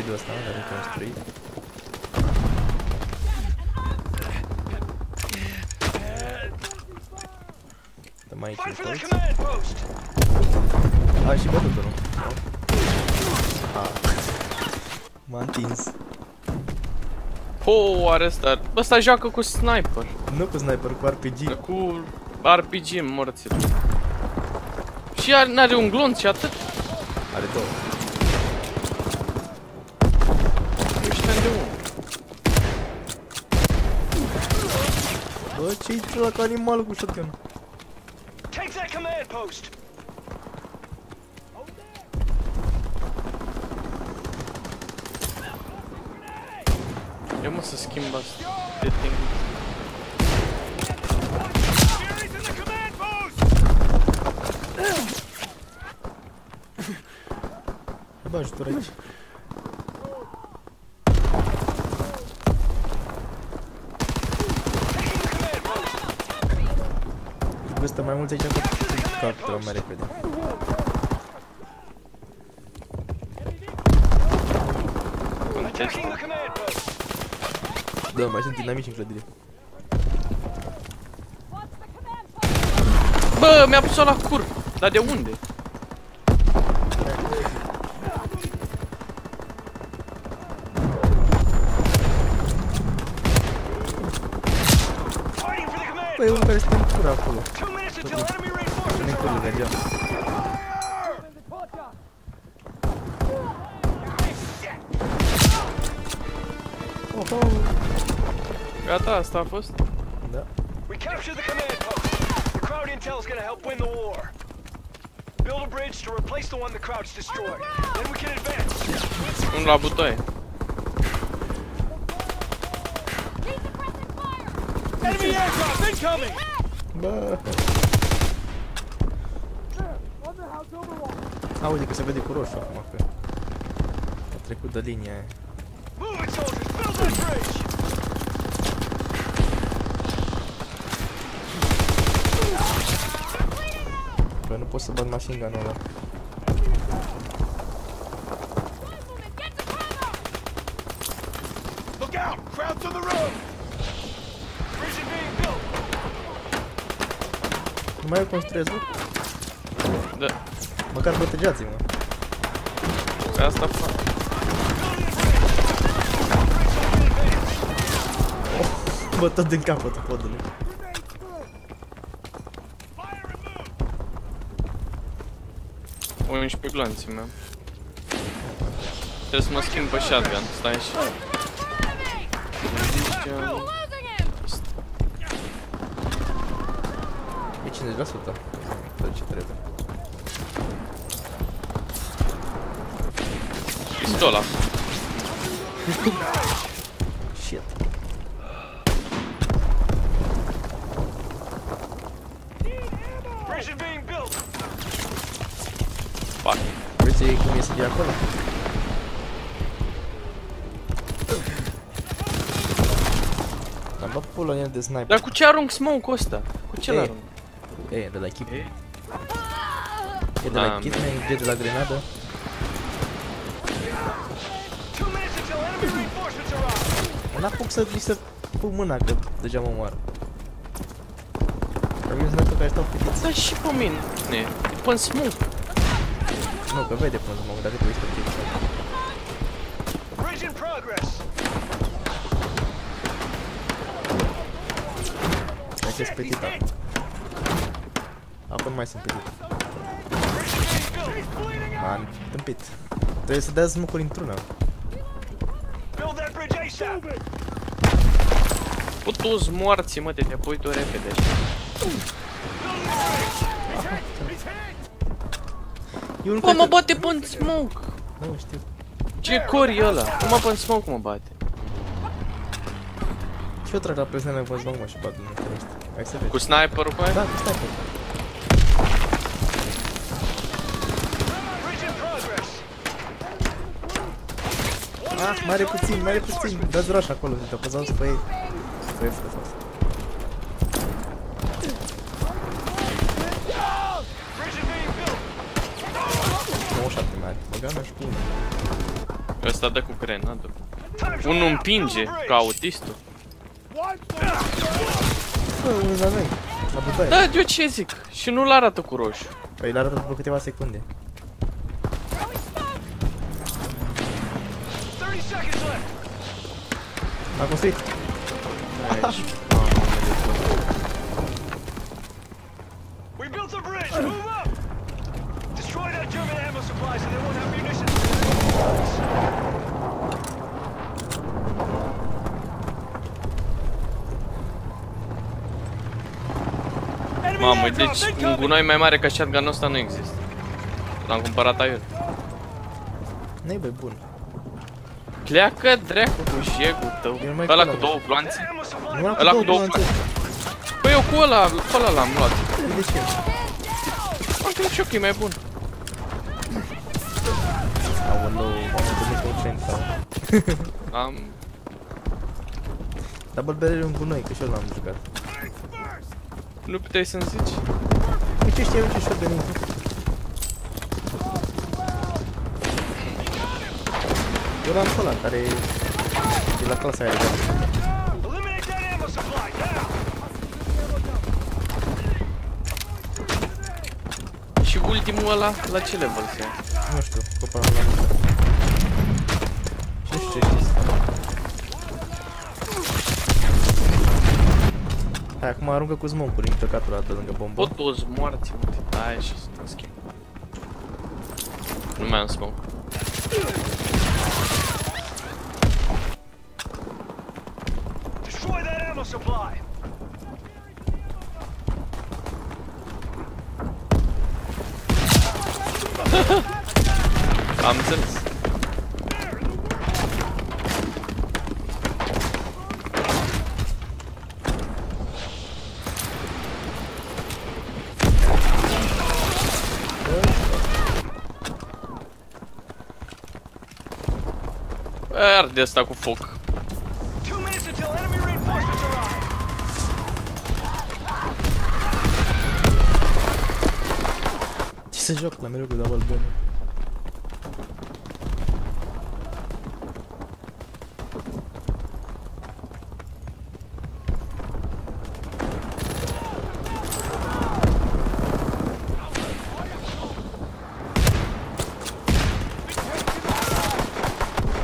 zi, dărâmăm zidul ăsta, l-am construit. Dăm aici în Fight for the colț. command post! A, și bătut unul. A. M-a întins. Ho, are ăsta. Ăsta joacă cu sniper. Nu cu sniper, cu RPG. Cu RPG morților. Și are, n-are un glonț și atât. Are două. Nu știu de unul. Bă, ce intră la ca animalul cu shotgun? Take that command post! Eu mă să schimb asta. De timp. Fury's in the command post! Bă, ajutor aici. Taking the command post! Vâstă mai mulți aici cu captură mai repede. Contest. Taking the command post! Da, mai sunt dinamici în clădire. Bă, mi-a pus-o la cur. Dar de unde? Fighting for the command Bă, e unul care stă în cură acolo. Two minutes until enemy În reinforcements curile arrive! Gata, asta a fost. Da. We capture the command post. The crowd intel is gonna help win the war. Build a bridge to replace the one the crowd's destroyed. Then we can advance. Un la butoaie. Enemy aircraft incoming! Bă! Auzi că se vede cu roșu acum că a trecut de linia aia. Move it, soldiers! Build that bridge! Bă, nu pot să bat machine gun-ul ăla. Look out! Crowds on the road! Bridge is being built! Nu mai eu construiesc, bă? Da. Măcar protejați-mă. Pe asta fac. Bă, tot din capătul podului. O 11 glanții meu. Trebuie să mă schimb pe shotgun. Stai și... E 50%. Tot ce trebuie. Pistola. Shit. Bridge is being built! Fuck. Vrei să iei cum iese de acolo? Am băgat pula în el de sniper. Dar cu ce arunc smoke-ul ăsta? Cu ce-l Ei. arunc? E, de la chip. E? E de la Am. kit, e de la grenadă. N-apuc să li să pun mâna, că deja mă moară. Am văzut sniper care stau fetiți. Da și pe mine. Ne. Pun smoke. Nu, că vede până să mă dacă trebuie să fie. Bridge in progress! Mai sunt petit acum. Acum nu mai sunt petit. Bridge is being built! M-am tâmpit. Trebuie să dea smucuri într-una. Build that bridge ASAP! Cu toți morții, mă, de te pui tu repede. Eu nu Bă, cred mă că... bate pe smoke. Nu știu. Ce cori e ăla? Nu mă pe smoke mă bate. Și eu trag la presiune pe smoke, mă, și bat în ferește. Hai să vezi. Cu sniperul pe aia? Da, cu sniper. Bridge in progress! Ah, mai are puțin, mai are puțin. Dați rush acolo, uite, apăsați pe ei. Pe F, de fapt. Bridge is being built! 97 mai are. Băga mea și cu unul. Ăsta dă cu grenadul. Time to Unul out. împinge, Build a bridge. ca autistul. Bă, unul la noi. La bubaie. Da, eu ce zic? Și nu-l arată cu roșu. Păi l-arată după câteva secunde. Mamă, de tot. We built a bridge. Move up. Destroy that German ammo supply so they won't have munitions. Mamă, deci un gunoi mai mare ca shotgun ăsta nu există. L-am cumpărat aiurea. Nu-i băi bun. Pleacă dracu cu jegul tău. Eu nu mai Ăla col cu ăla. două gloanțe. Ammo supply Nu am Ăla cu cu două două gloanțe. Păi eu cu ăla, cu ăla l-am luat. De ce? Am crezut și eu că e mai bun. Aoleu, am întâlnit cu un friend sau... Am... Double barrel e un gunoi, că și eu l-am jucat. Nu puteai să-mi zici? Uite știu ce știu de mine. Eu l-am pe ăla, care e de la clasa aia. Eliminate that ammo supply now. Și ultimul ăla, la ce level se ia? Nu știu, copa la mine. Și nu știu ce știi. Hai, acum aruncă cu smoke-uri în căcatul ăla de lângă bombă. Pot toți moarți, mă. Hai și să ne schimb. Nu mai am smoke. Supply. Am înțeles. Arde asta cu foc. Să joc la mereu cu double barrel?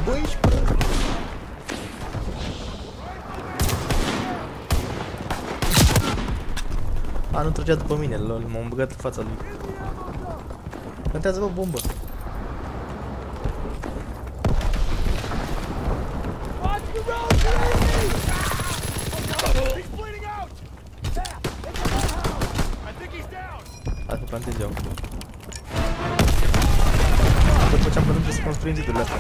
Băi, ești prost. A, nu trăgea după mine, lol, m-am băgat în fața lui. Plantează bă bombă. He's bleeding out. I think he's down. Hai că plantez eu. După ce am putut să construim zidurile astea.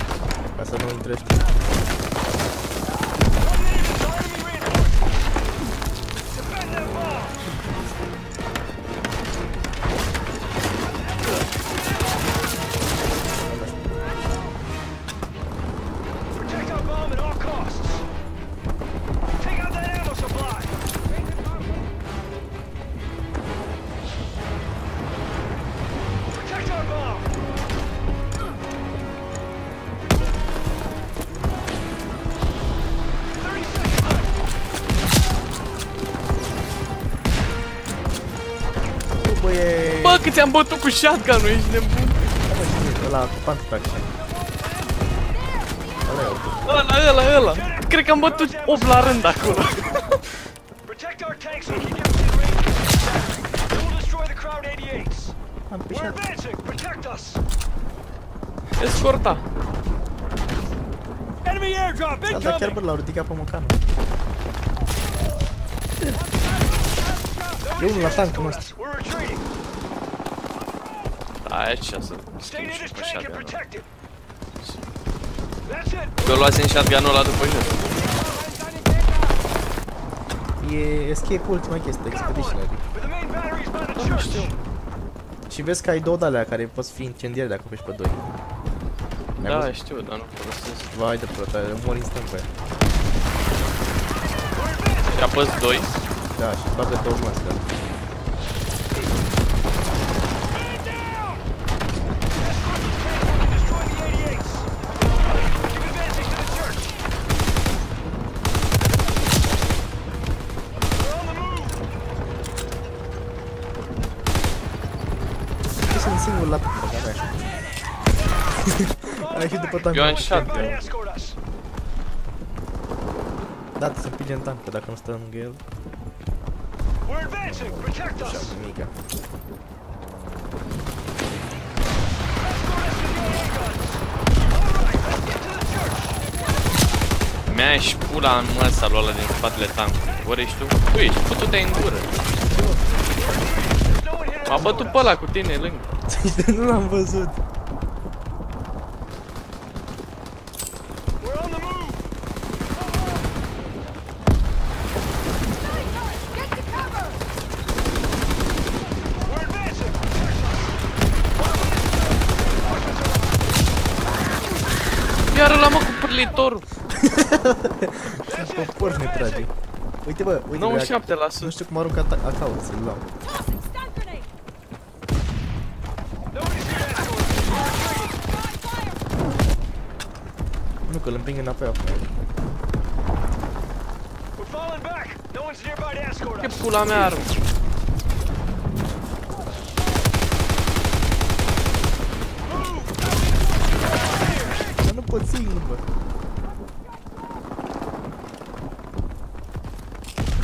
Ca să nu intre ăștia. Că ți-am bătut cu shotgun-ul, ești nebun. Bă, ce ăla cu pantry traction. Ăla e oricum. Ăla, ăla, ăla. Cred că am bătut 8 la rând acolo. Protect our tanks and keep them in range. We will destroy the Crowd 88s. Am We're pișat. advancing. Protect us. Escorta. Enemy airdrop Da, dar chiar bă, l-au ridicat pe mocanul. E unul la tankul nostru. We're retreating. Da, aici să Stay near this pe tank and shotgun-ul. protect it. That's it. Eu luasem shotgun-ul ăla după jos. E escape ultima chestie, expeditionary. But the main battery is by the church. Și vezi că ai două de alea care poți fi incendiare dacă apeși pe 2. Mi-ai Da, văzut? știu, dar nu folosesc. Vai de plătă, mor instant pe aia. Și apăs 2. Da, și bagă două măscă. Destroy the 88s. Ai și după tank. Eu am șat, Everybody eu. escort us. Da, să împingem tank, că dacă nu stăm lângă el, We're advancing. Protect us. așa, nimica. Mi-a și pula în măsa lui ăla din spatele tancului. Ori ești tu? Tu ești, putu-te în gură. No one hit M-a bătut pe ăla cu tine lângă. nu l-am văzut. We're on the move. Get to cover! We're advancing. Iar ăla mă cu pârlitorul. Popor ne trage. Uite bă, uite bă, 97 la Nu sus. știu cum aruncă ata- acaul, să-l luau. Tossing stun grenade! Nobody's here to escort us. Fire! Nu, că îl împing înapoi acum. We're falling back. No one's nearby to escort Ce us. pula mea aruncă? Dar nu pot singur, bă.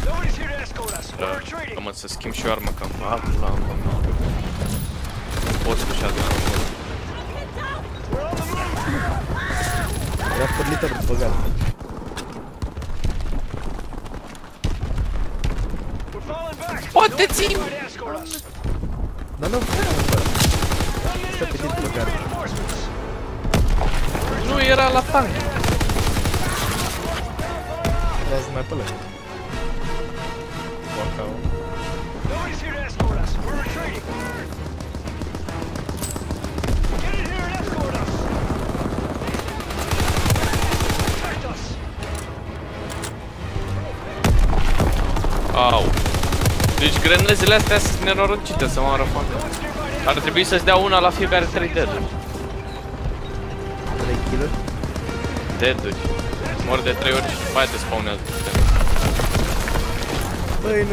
Nobody's here to escort us. We're Da, retreating. Mă să schimb și eu armă că am pula mă. Poți cu shotgun We're on the move. Era părlitor după gal. We're falling back. Poate No one's țin! nearby to escort us. Dar nu, bă. One minute pe until timpul we care. get reinforcements. Nu, era la tank. Vreau să mai pe lângă. Cu acaul. Nobody's here to escort us. We're retreating. Get in here and escort us. Protect us. Au. Deci grenezele astea sunt nenorocite să mă fac. No one's nearby to Ar trebui să-ți dea una la fiecare 3 deaduri. 3 kg Deaduri. Mor de 3 ori și după aia te spawnează. Băi, 98%.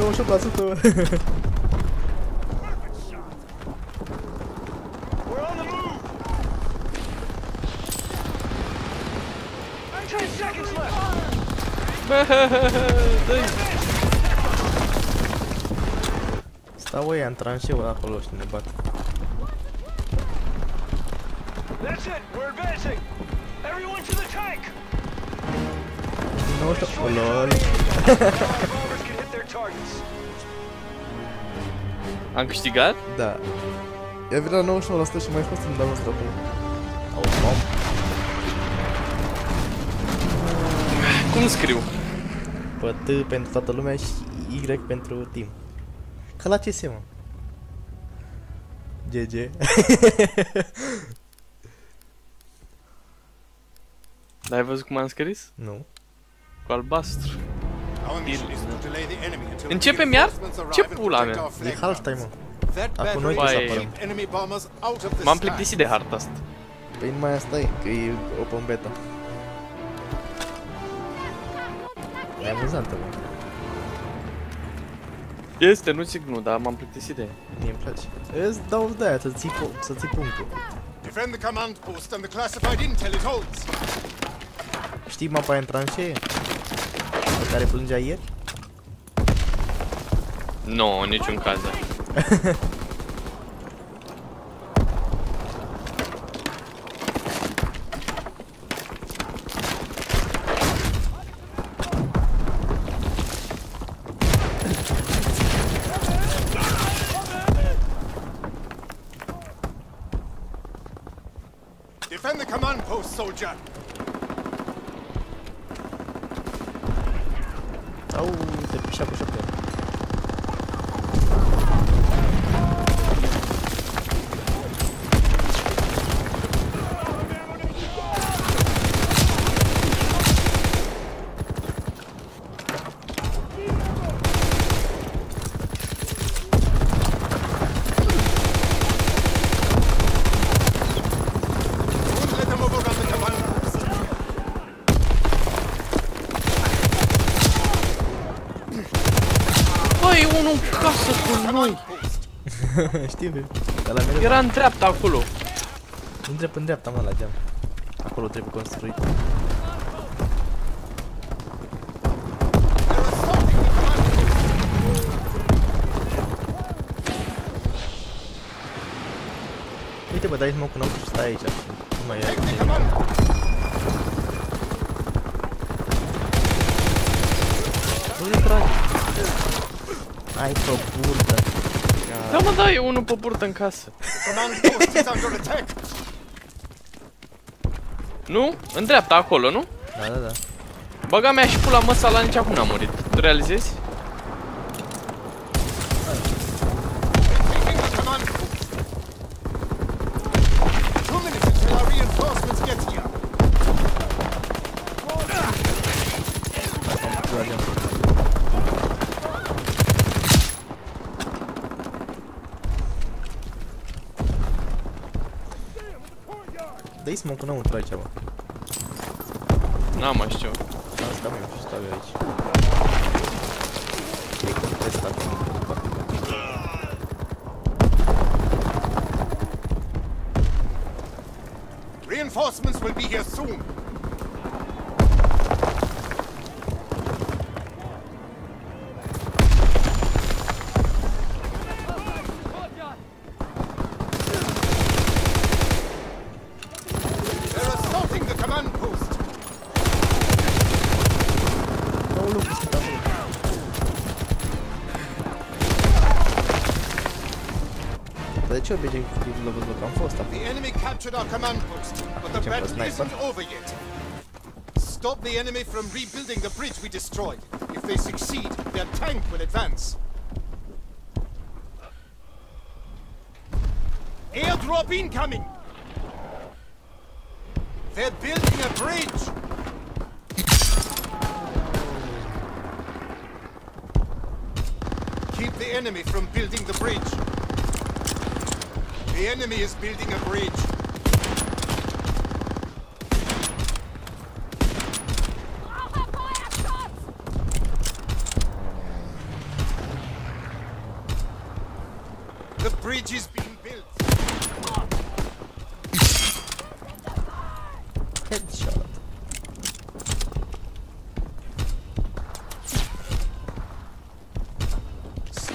We're on the move. Ten seconds left. Stau ăia în tranșeu acolo și ne bat. That's it. We're advancing. Everyone to the tank. 98, oh, lol. Am câștigat? Da. Eu vin la 99% și mai fost în download acum. Au, bom. Cum scriu? Pe T pentru toată lumea și Y pentru team. Ca la CS, mă. GG. Dar ai văzut cum am scris? nu. Cu albastru. Our mission is to delay the enemy until Începem iar? reinforcements Ce arrive and pula protect mea? our E flag Halstein, mă. grounds. That Acum noi battery trebuie să will apărăm. keep enemy bombers out of the M-am sky. plictisit de harta asta. Păi numai asta e, că e open beta. E amuzantă, mă. Este, nu zic nu, dar m-am plictisit de ea. Mie îmi place. Îți dau de aia să ții, pu- să ții punctul. Defend the command post and the classified intel it holds. Știi mapa aia în tranșee? Pe care plângea ieri? Nu, în niciun caz. Defend the command post, soldier. Au, te pișa cu șapte. Don't let them overrun the command post. Băi, e unul în casă cu noi. Știu, dar la mine Era în dreapta acolo. Nu drept în dreapta, mă, la geam. Acolo trebuie construit. They're assaulting the command post. Uite, bă, dai smoke înăuntru și stai aici. Nu mai Take the e. command post. Nu-i tragi. Ai pe burtă. Da, mă, da, e unul pe burtă în casă. The command post is under attack. Nu? În dreapta, acolo, nu? Da, da, da. Băga mea și pula măsa la nici acum n-a murit. Tu realizezi? Înăuntru aici, bă. N-am mai știu. Asta mă, și stau eu aici. E contestat. Reinforcements will be here soon. Captured our command post, but the battle isn't over yet. Stop the enemy from rebuilding the bridge we destroyed. If they succeed, their tank will advance. Airdrop incoming! They're building a bridge! Keep the enemy from building the bridge. The enemy is building a bridge. Brauche Feuerschutz! The bridge is being built. Headshot.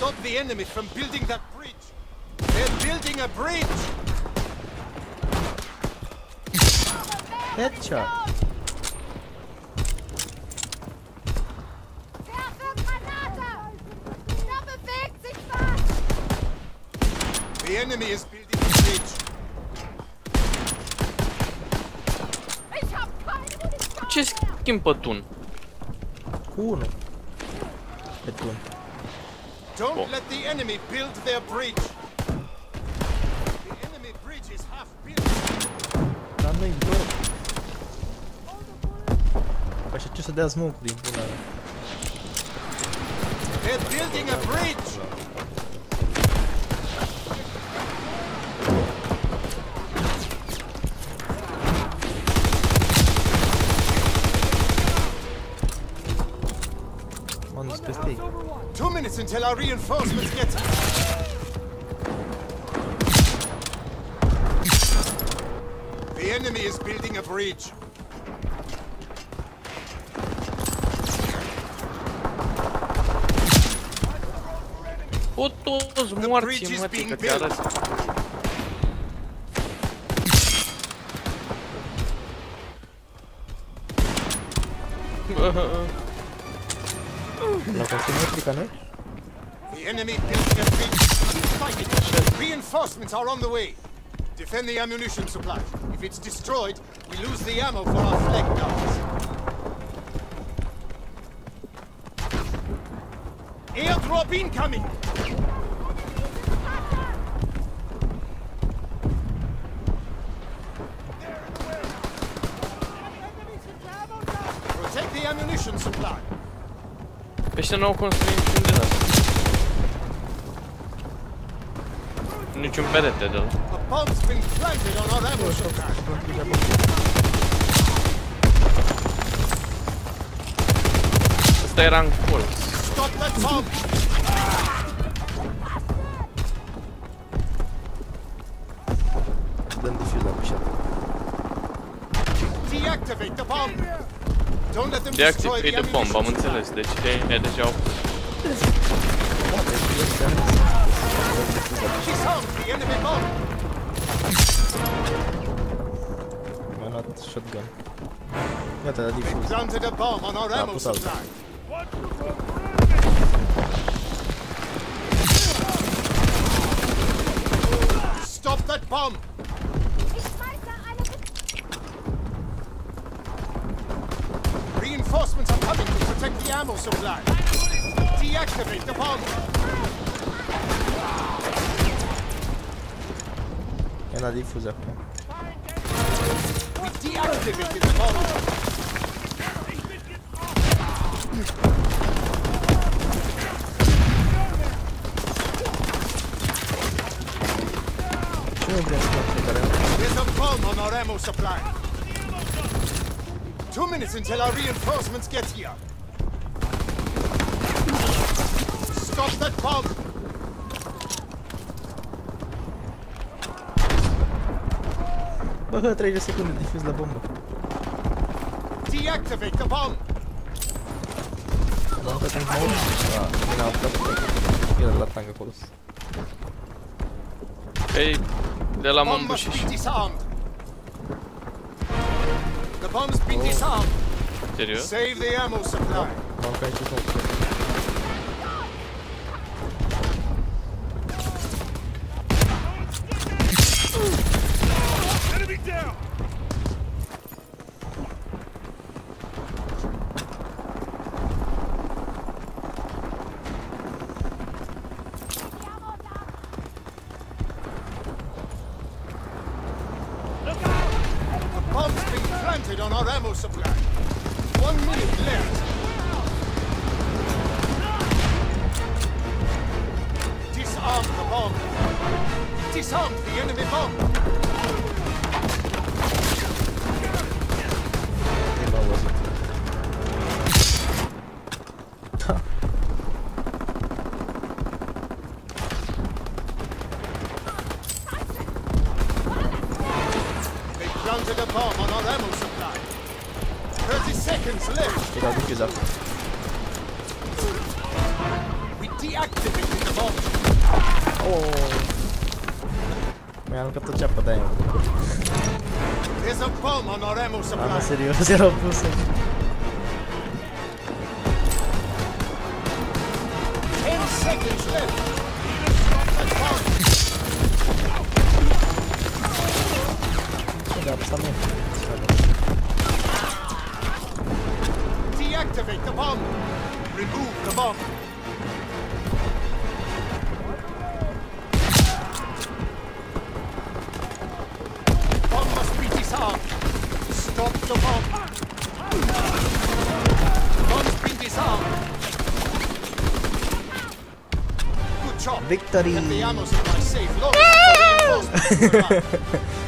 Stop the enemy from building that bridge. They're building a bridge. Headshot. Werfe Granate! Da bewegt sich! The enemy is building a bridge. Ich hab keine Munition Ce mehr! schimb pe tun? Cu unul. Pe tun. Don't Oh. let the enemy build their bridge. The enemy bridge is half built. Dar nu-i bă. Păi și ce să dea smoke din pula mea? They're building a bridge. M-am dus peste ei. Two minutes until our reinforcements get here. The enemy is building a bridge. O, toți bridge moarți, is mă, being că te built. arăt. La construit metrica noi? The enemy building a bridge. Fighting. Reinforcements are on the way. Defend the ammunition supply. If it's destroyed, we lose the ammo for our flag guns. Airdrop incoming! Protect the ammunition supply. Pe ăștia n-au our ammo supply. Ăsta era în colț. Stop that bomb! Dăm diffuza cu șapte. Deactivate the bomb. Don't let them destroy Deactivate the the bomb, am ammunition. înțeles. Deci de, deja au... Disarm the enemy bomb. Mi-a luat shotgun. Gata, la diffuz. Planted a bomb on our Ah, ammo supply. Stop that bomb! Ich schmeiße eine Reinforcements are coming to protect the ammo supply. Deactivate the bomb. E la diffuz acum. We deactivated the bomb. Ce nu vrem să fac fiecare? There's a bomb on our ammo supply. Two minutes until our reinforcements get here. Stop that bomb! Bă, hă, 30 de secunde diffuz la bombă. Deactivate the bomb! Am aruncat în mult. Ah, bine, am aruncat. El la tang acolo. Ei, de la Bomb m-am must bușit be disarmed. The bomb's been disarmed. Serios? Save the ammo supply. M-am aruncat nici Disarm the enemy bomb. Ce de apăsat mie? Deactivate the bomb. Remove the bomb. Bomb Victory!